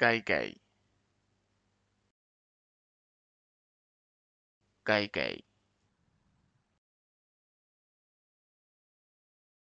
cai kệ. Cai kệ.